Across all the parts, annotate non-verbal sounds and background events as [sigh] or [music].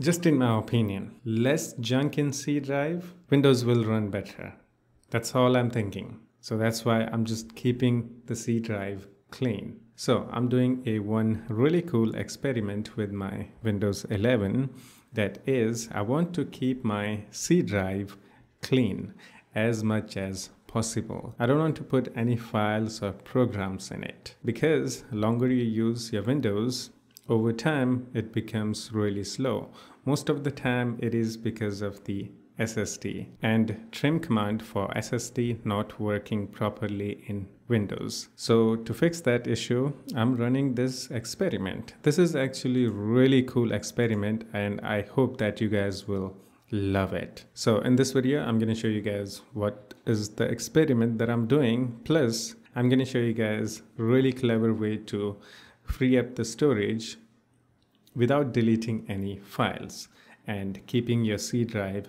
Just in my opinion, less junk in C drive, Windows will run better. That's all I'm thinking. So that's why I'm just keeping the C drive clean. So I'm doing a one really cool experiment with my Windows 11 that is I want to keep my C drive clean as much as possible. I don't want to put any files or programs in it because longer you use your Windows, over time it becomes really slow. Most of the time it is because of the SSD and trim command for SSD not working properly in Windows. So to fix that issue, I'm running this experiment. This is actually really cool experiment and I hope that you guys will love it. So in this video, I'm going to show you guys what is the experiment that I'm doing. Plus, I'm going to show you guys really clever way to free up the storage without deleting any files and keeping your C drive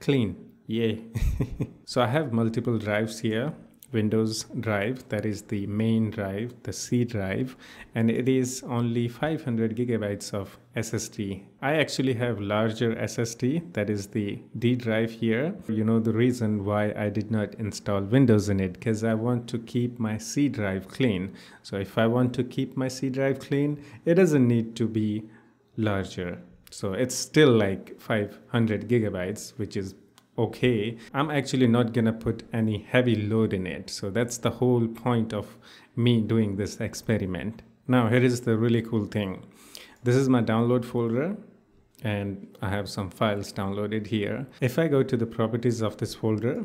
clean. Yay. [laughs] so I have multiple drives here Windows drive that is the main drive the C drive and it is only 500 gigabytes of SSD I actually have larger SSD that is the D drive here. You know the reason why I did not install Windows in it because I want to keep my C drive clean. So if I want to keep my C drive clean it doesn't need to be larger. So it's still like 500 gigabytes which is okay, I'm actually not gonna put any heavy load in it. So that's the whole point of me doing this experiment. Now here is the really cool thing. This is my download folder and I have some files downloaded here. If I go to the properties of this folder,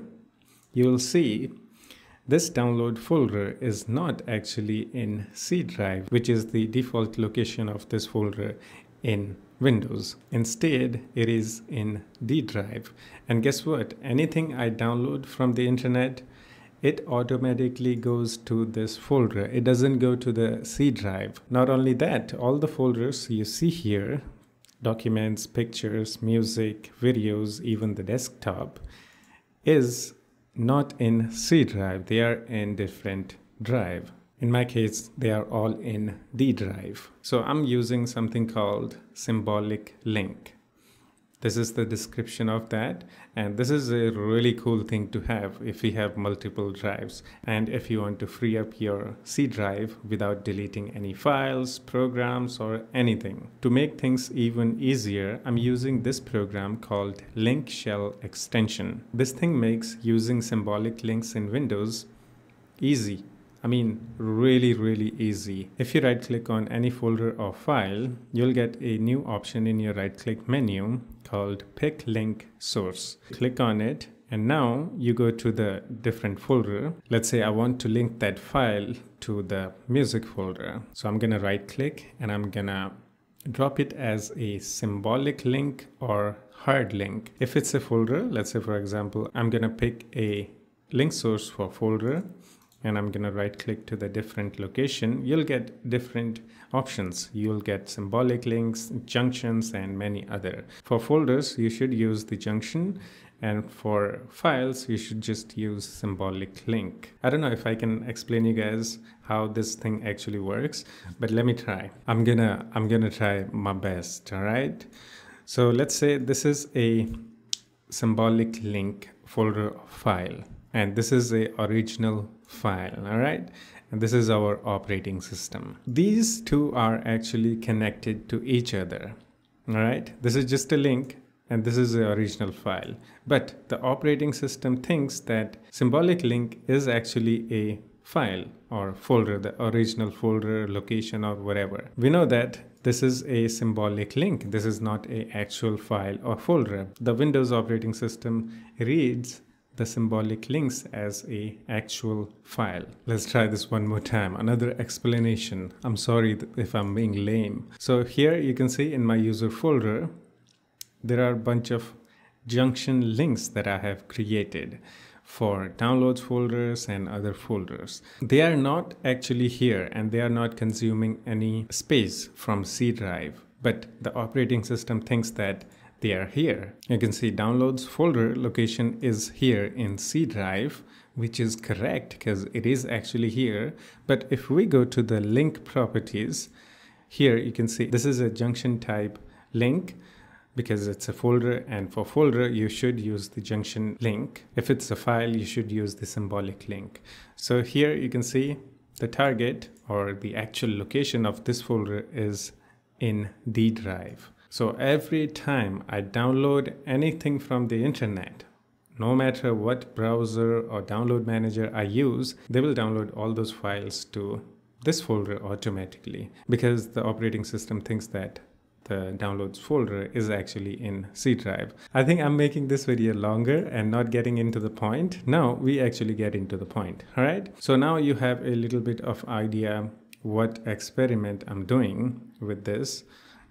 you will see this download folder is not actually in C drive, which is the default location of this folder in Windows. Instead, it is in D drive. And guess what? Anything I download from the internet, it automatically goes to this folder. It doesn't go to the C drive. Not only that, all the folders you see here, documents, pictures, music, videos, even the desktop, is not in C drive. They are in different drive. In my case, they are all in D drive. So I'm using something called symbolic link. This is the description of that. And this is a really cool thing to have if you have multiple drives. And if you want to free up your C drive without deleting any files, programs, or anything. To make things even easier, I'm using this program called Link Shell Extension. This thing makes using symbolic links in Windows easy I mean, really, really easy. If you right click on any folder or file, you'll get a new option in your right click menu called pick link source. Click on it and now you go to the different folder. Let's say I want to link that file to the music folder. So I'm gonna right click and I'm gonna drop it as a symbolic link or hard link. If it's a folder, let's say for example, I'm gonna pick a link source for folder and I'm going to right click to the different location, you'll get different options. You'll get symbolic links, junctions, and many other. For folders, you should use the junction and for files you should just use symbolic link i don't know if i can explain you guys how this thing actually works but let me try i'm gonna i'm gonna try my best all right so let's say this is a symbolic link folder file and this is a original file all right and this is our operating system. These two are actually connected to each other all right this is just a link and this is the original file. But the operating system thinks that symbolic link is actually a file or folder the original folder location or whatever. We know that this is a symbolic link. This is not a actual file or folder. The windows operating system reads the symbolic links as a actual file. Let's try this one more time. Another explanation. I'm sorry if I'm being lame. So here you can see in my user folder, there are a bunch of junction links that I have created for downloads folders and other folders. They are not actually here and they are not consuming any space from C drive, but the operating system thinks that they are here. You can see downloads folder location is here in C drive, which is correct because it is actually here. But if we go to the link properties, here you can see this is a junction type link. because it's a folder and for folder you should use the junction link if it's a file you should use the symbolic link so here you can see the target or the actual location of this folder is in D drive so every time I download anything from the internet no matter what browser or download manager I use they will download all those files to this folder automatically because the operating system thinks that the downloads folder is actually in C drive. I think I'm making this video longer and not getting into the point. Now we actually get into the point. All right. So now you have a little bit of idea what experiment I'm doing with this.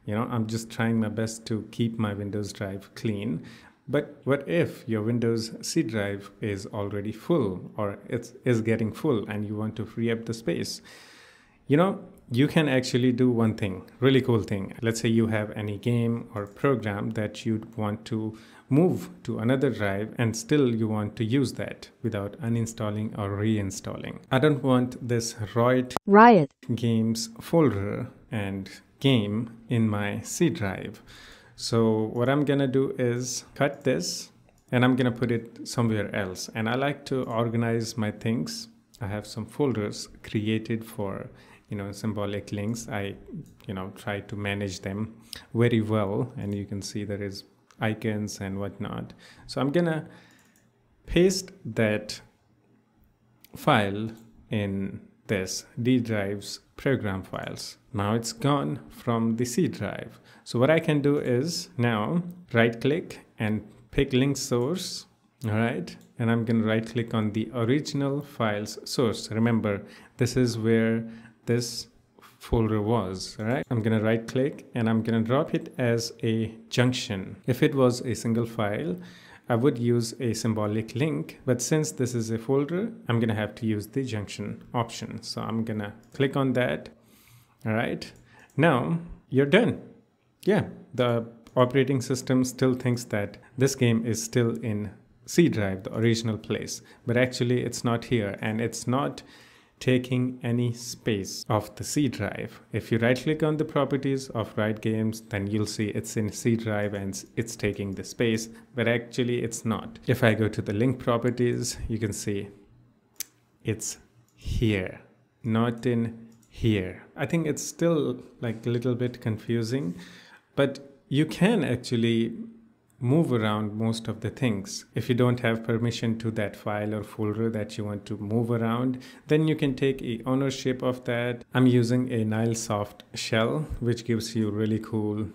You know, I'm just trying my best to keep my Windows drive clean. But what if your Windows C drive is already full or it is getting full and you want to free up the space? You know, you can actually do one thing, really cool thing. Let's say you have any game or program that you'd want to move to another drive and still you want to use that without uninstalling or reinstalling. I don't want this Riot, Riot games folder and game in my C drive. So what I'm gonna do is cut this and I'm gonna put it somewhere else. And I like to organize my things. I have some folders created for you know symbolic links i you know try to manage them very well and you can see there is icons and whatnot so i'm gonna paste that file in this d drive's program files now it's gone from the c drive so what i can do is now right click and pick link source all right and i'm going to right click on the original files source remember this is where this folder was right i'm gonna right click and i'm gonna drop it as a junction if it was a single file I would use a symbolic link, but since this is a folder, I'm gonna have to use the junction option. So I'm gonna click on that. All right, now you're done. Yeah, the operating system still thinks that this game is still in C drive, the original place, but actually it's not here and it's not taking any space of the C drive. If you right click on the properties of Riot Games, then you'll see it's in C drive and it's taking the space, but actually it's not. If I go to the link properties, you can see it's here, not in here. I think it's still like a little bit confusing, but you can actually move around most of the things. If you don't have permission to that file or folder that you want to move around, then you can take ownership of that. I'm using a Nilesoft shell, which gives you really cool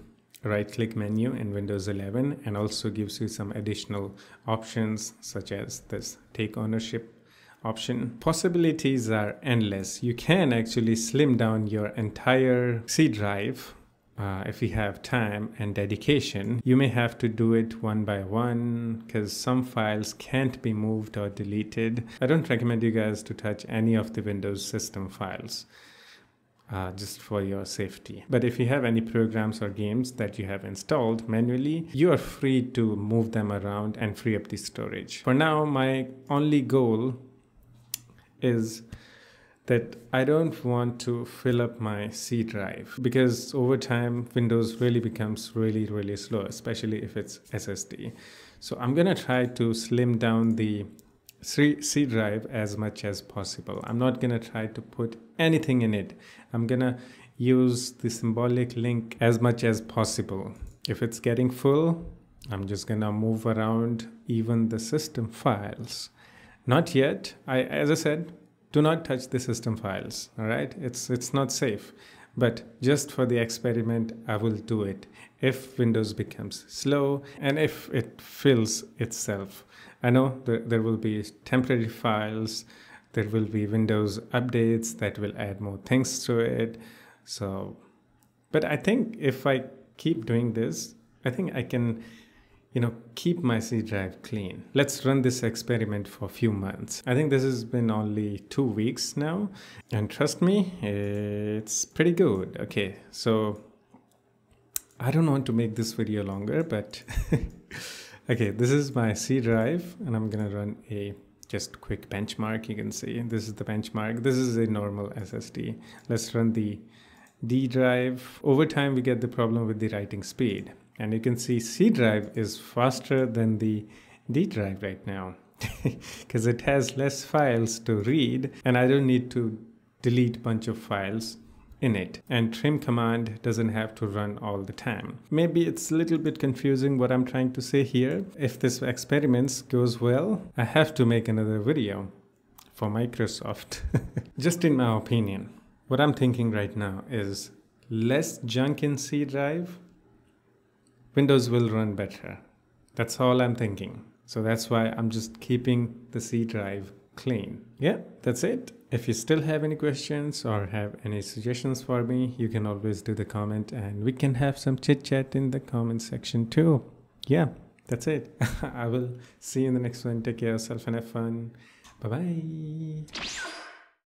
right click menu in Windows 11 and also gives you some additional options such as this take ownership option. Possibilities are endless. You can actually slim down your entire C drive uh, if you have time and dedication, you may have to do it one by one because some files can't be moved or deleted. I don't recommend you guys to touch any of the Windows system files. Uh, just for your safety. But if you have any programs or games that you have installed manually, you are free to move them around and free up the storage. For now, my only goal is that I don't want to fill up my C drive because over time Windows really becomes really really slow especially if it's SSD. So I'm going to try to slim down the C drive as much as possible. I'm not going to try to put anything in it. I'm going to use the symbolic link as much as possible. If it's getting full, I'm just going to move around even the system files. Not yet. I as I said, do not touch the system files all right? It's it's not safe. But just for the experiment i will do it if windows becomes slow and if it fills itself. I know there, there will be temporary files there will be windows updates that will add more things to it. So but i think if i keep doing this i think i can you know, keep my C drive clean. Let's run this experiment for a few months. I think this has been only two weeks now. And trust me, it's pretty good. Okay, so I don't want to make this video longer, but [laughs] okay, this is my C drive and I'm gonna run a just quick benchmark. You can see this is the benchmark. This is a normal SSD. Let's run the D drive. Over time, we get the problem with the writing speed. And you can see C drive is faster than the D drive right now [laughs] because it has less files to read and I don't need to delete bunch of files in it and trim command doesn't have to run all the time. Maybe it's a little bit confusing what I'm trying to say here. If this experiments goes well, I have to make another video for Microsoft. [laughs] Just in my opinion, what I'm thinking right now is less junk in C drive, Windows will run better. That's all I'm thinking. So that's why I'm just keeping the C drive clean. Yeah, that's it. If you still have any questions or have any suggestions for me, you can always do the comment and we can have some chit chat in the comment section too. Yeah, that's it. [laughs] I will see you in the next one. Take care of yourself and have fun. Bye bye.